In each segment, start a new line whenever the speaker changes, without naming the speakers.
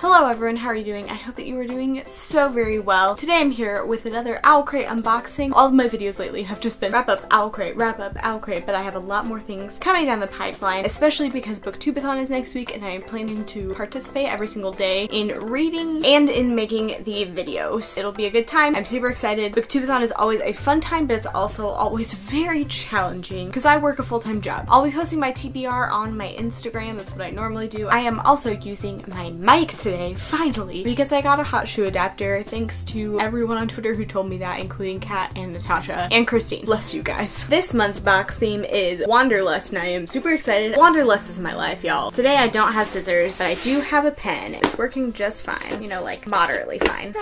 Hello everyone, how are you doing? I hope that you are doing so very well. Today I'm here with another Owlcrate unboxing. All of my videos lately have just been wrap up Owlcrate, wrap up Owlcrate, but I have a lot more things coming down the pipeline, especially because Booktubeathon is next week and I am planning to participate every single day in reading and in making the videos. It'll be a good time. I'm super excited. Booktubeathon is always a fun time, but it's also always very challenging because I work a full-time job. I'll be posting my TBR on my Instagram. That's what I normally do. I am also using my mic finally, because I got a hot shoe adapter thanks to everyone on Twitter who told me that, including Kat and Natasha and Christine. Bless you guys. This month's box theme is Wanderlust, and I am super excited. Wanderlust is my life, y'all. Today I don't have scissors, but I do have a pen. It's working just fine. You know, like moderately fine.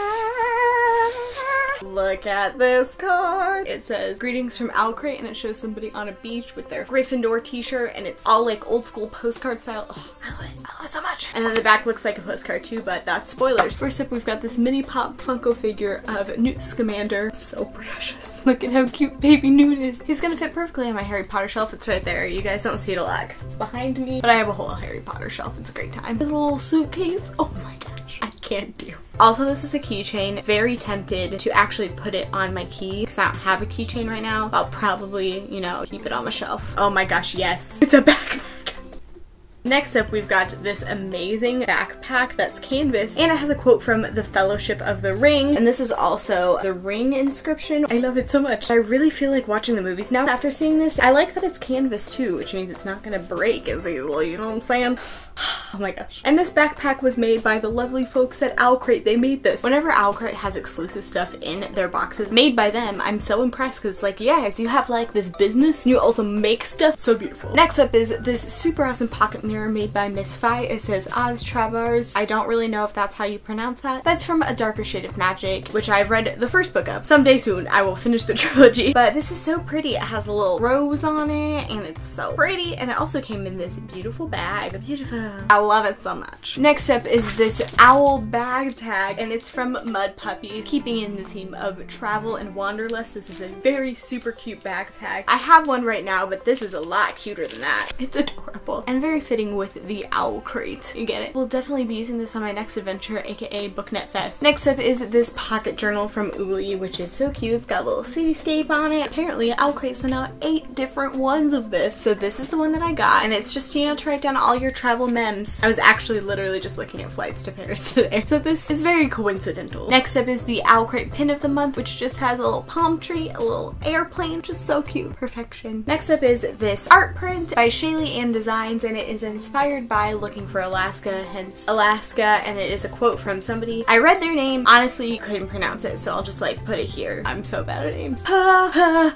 Look at this card. It says, greetings from Owlcrate, and it shows somebody on a beach with their Gryffindor t-shirt, and it's all like old school postcard style. Oh, I love it. It so much. And then the back looks like a postcard too, but that's spoilers. First up, we've got this mini pop Funko figure of Newt Scamander. So precious. Look at how cute baby Newt is. He's gonna fit perfectly on my Harry Potter shelf. It's right there. You guys don't see it a lot because it's behind me, but I have a whole Harry Potter shelf. It's a great time. This little suitcase. Oh my gosh. I can't do. Also, this is a keychain. Very tempted to actually put it on my key because I don't have a keychain right now. I'll probably, you know, keep it on my shelf. Oh my gosh, yes. It's a backpack. Next up, we've got this amazing backpack that's canvas, and it has a quote from the Fellowship of the Ring, and this is also the ring inscription. I love it so much. I really feel like watching the movies now after seeing this. I like that it's canvas too, which means it's not gonna break as easily, you know what I'm saying? Oh my gosh. And this backpack was made by the lovely folks at Owlcrate. They made this. Whenever Owlcrate has exclusive stuff in their boxes made by them, I'm so impressed because it's like, yes, you have like this business you also make stuff. So beautiful. Next up is this super awesome pocket mirror made by Miss Phi. It says As Travars. I don't really know if that's how you pronounce that, That's from A Darker Shade of Magic, which I've read the first book of. Someday soon I will finish the trilogy. But this is so pretty. It has a little rose on it and it's so pretty. And it also came in this beautiful bag. Beautiful. I love it so much. Next up is this owl bag tag and it's from Mudpuppy. Keeping in the theme of travel and wanderlust, this is a very super cute bag tag. I have one right now, but this is a lot cuter than that. It's adorable and very fitting with the owl crate. You get it? We'll definitely be using this on my next adventure, aka Booknet Fest. Next up is this pocket journal from Uli, which is so cute. It's got a little cityscape on it. Apparently, Owlcrate sent out eight different ones of this. So this is the one that I got, and it's just, you know, to write down all your travel memes. I was actually literally just looking at flights to Paris today. So this is very coincidental. Next up is the owl crate pin of the month, which just has a little palm tree, a little airplane, just so cute. Perfection. Next up is this art print by Shaylee Ann Designs, and it is inspired by Looking for Alaska, hence Alaska, and it is a quote from somebody. I read their name. Honestly, couldn't pronounce it, so I'll just like put it here. I'm so bad at names.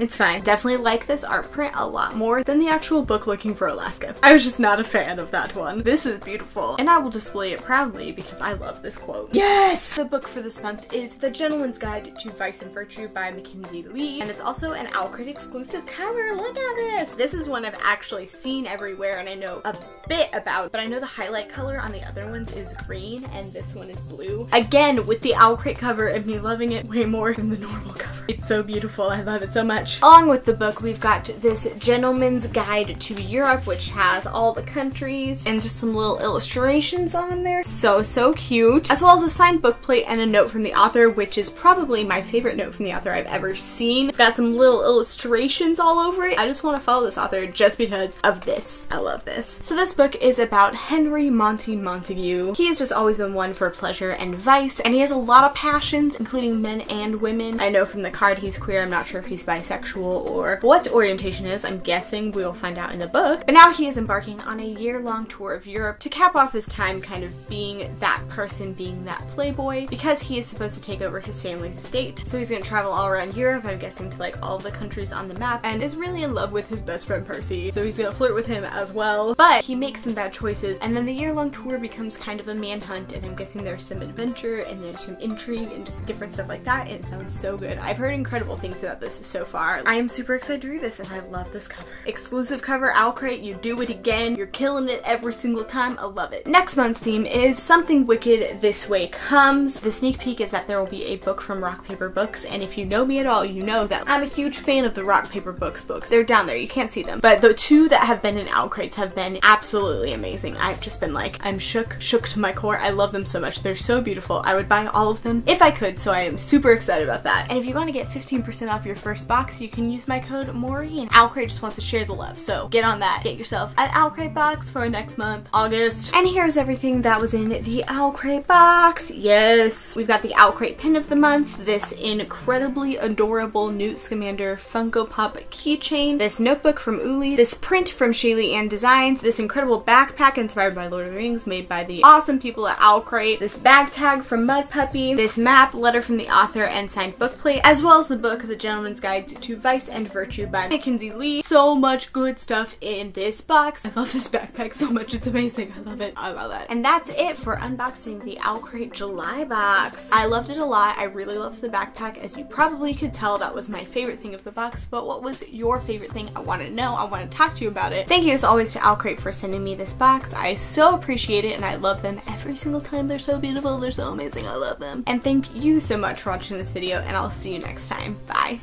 it's fine. Definitely like this art print a lot more than the actual book Looking for Alaska. I was just not a fan of that one. This is beautiful, and I will display it proudly because I love this quote. Yes! The book for this month is The Gentleman's Guide to Vice and Virtue by Mackenzie Lee, and it's also an Owlcrate exclusive cover. Look at this! This is one I've actually seen everywhere and I know a bit about, but I know the highlight color on the other ones is green and this one is blue. Again, with the Owlcrate cover and me loving it way more than the normal cover. It's so beautiful. I love it so much. Along with the book, we've got this Gentleman's Guide to Europe, which has all the countries and just some little illustrations on there. So, so cute. As well as a signed book plate and a note from the author, which is probably my favorite note from the author I've ever seen. It's got some little illustrations all over it. I just want to follow this author just because of this. I love this. So this book is about Henry Monty Montague. He has just always been one for pleasure and vice, and he has a lot of passions, including men and women. I know from the card he's queer. I'm not sure if he's bisexual or what orientation is. I'm guessing we'll find out in the book. But now he is embarking on a year-long tour of Europe to cap off his time kind of being that person, being that playboy, because he is supposed to take over his family's estate. So he's gonna travel all around Europe, I'm guessing to like all the countries on the map, and is really in love with his best friend Percy. So he's gonna flirt with him as well. But he makes some bad choices, and then the year-long tour becomes kind of a manhunt, and I'm guessing there's some adventure and there's some intrigue and just different stuff like that, and it sounds so good. I've heard incredible things about this so far. I am super excited to read this, and I love this cover. Exclusive cover, Owlcrate, you do it again. You're killing it every single time. I love it. Next month's theme is Something Wicked This Way Comes. The sneak peek is that there will be a book from Rock Paper Books, and if you know me at all, you know that I'm a huge fan of the Rock Paper Books books. They're down there, you can't see them. But the two that have been in Owl Crates have been absolutely amazing. I've just been like, I'm shook, shook to my core. I love them so much. They're so beautiful. I would buy all of them if I could, so I am super excited about that. And if you want to get 15% off your first box, you can use my code Maureen. Owl Crate just wants to share the love, so get on that. Get yourself an Owl Crate box for next month, August. And here's everything that was in the Owl Crate box. Yes. We've got the Owl Crate pin of the month, this incredibly adorable Newt Scamander Funko Pop keychain, this notebook from Uli, this print from Shaylee Ann Designs, this incredible backpack inspired by Lord of the Rings made by the awesome people at Owl Crate, this bag tag from Mudpuppy, this map, letter from the author, and signed bookplate, as well as the book The Gentleman's Guide to Vice and Virtue by Mackenzie Lee. So much good stuff in this box. I love this backpack so much. It's amazing. I love it. I love it. And that's it for unboxing the Owl Crate July box. I loved it a lot. I really loved the backpack. As you probably could tell, that was my favorite thing of the box. But what was your favorite thing? I want to know. I want to talk to you about it. Thank you as always to Owl Crate for sending me this box. I so appreciate it and I love them every single time. They're so beautiful. They're so amazing. I love them. And thank you so much for watching this video and I'll see you next time. Bye.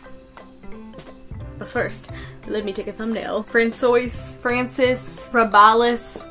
But first, let me take a thumbnail. Francois, Francis, Rabalis,